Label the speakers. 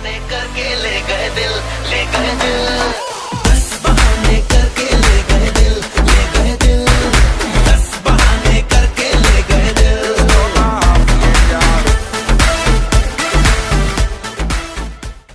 Speaker 1: बातें करके ले गए दिल ले गए दिल।